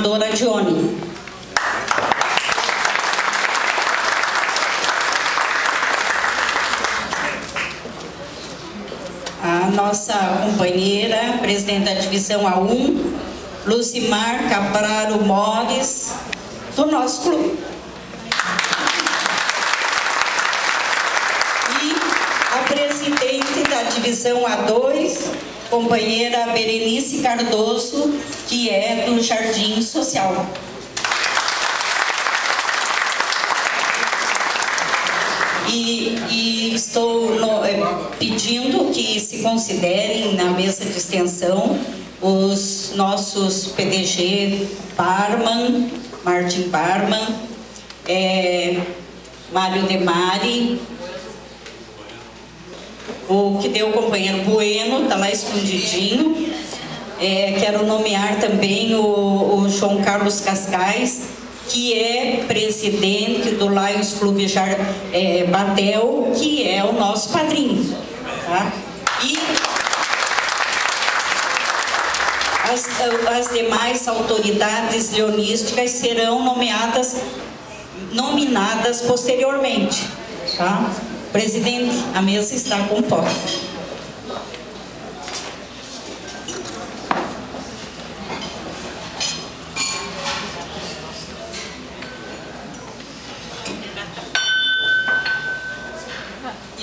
Dora Dione. A nossa companheira, presidente da divisão A1, Lucimar Capraro Mores, do nosso clube. E a presidente da divisão A2, companheira Berenice Cardoso, que é do Jardim Social. E, e estou no, eh, pedindo que se considerem na mesa de extensão os nossos PDG Parman, Martin Parman, é, Mário Demari, o que deu o companheiro Bueno, está lá escondidinho. É, quero nomear também o, o João Carlos Cascais, que é presidente do Lions Clube Jar, é, Batel, que é o nosso padrinho. Tá? E as, as demais autoridades leonísticas serão nomeadas, nominadas posteriormente. Tá? Presidente, a mesa está composta.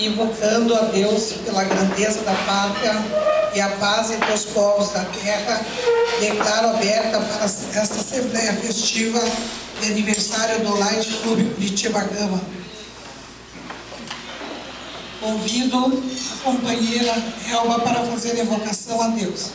invocando a Deus pela grandeza da pátria e a paz entre os povos da terra, declaro aberta para esta Assembleia Festiva de aniversário do Light Clube Curitiba Gama. Convido a companheira Elba para fazer a evocação a Deus.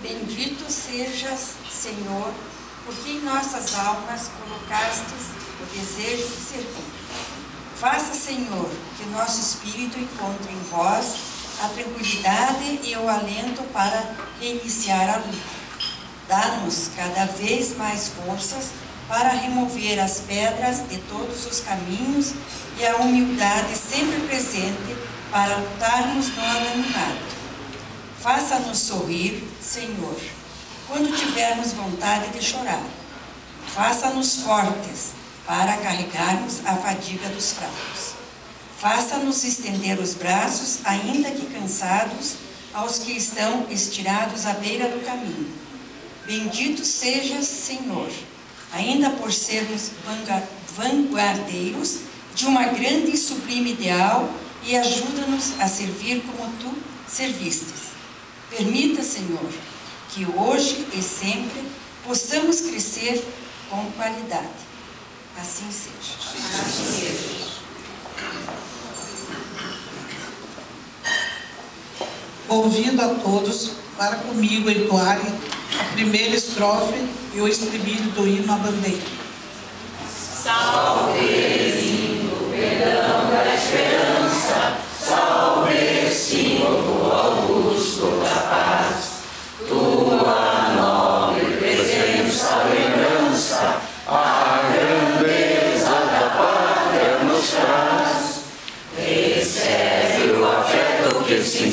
Bendito sejas, Senhor, porque em nossas almas colocastes o desejo de servir. Faça, Senhor, que nosso espírito encontre em vós a tranquilidade e o alento para reiniciar a luta. Dá-nos cada vez mais forças para remover as pedras de todos os caminhos e a humildade sempre presente para lutarmos no anonimato. Faça-nos sorrir, Senhor, quando tivermos vontade de chorar. Faça-nos fortes para carregarmos a fadiga dos fracos. Faça-nos estender os braços, ainda que cansados, aos que estão estirados à beira do caminho. Bendito sejas, Senhor, ainda por sermos vanguardeiros de uma grande e sublime ideal e ajuda-nos a servir como tu servistes. Permita, Senhor, que hoje e sempre possamos crescer com qualidade. Assim seja. Assim seja. Convido a todos para comigo entoarem a primeira estrofe e o estribilho do hino à bandeira. Salve, perdão da esperança, salve, símbolo augusto da paz, tua nobre presença, lembrança, a grandeza da pátria nos traz. Recebe o afeto que em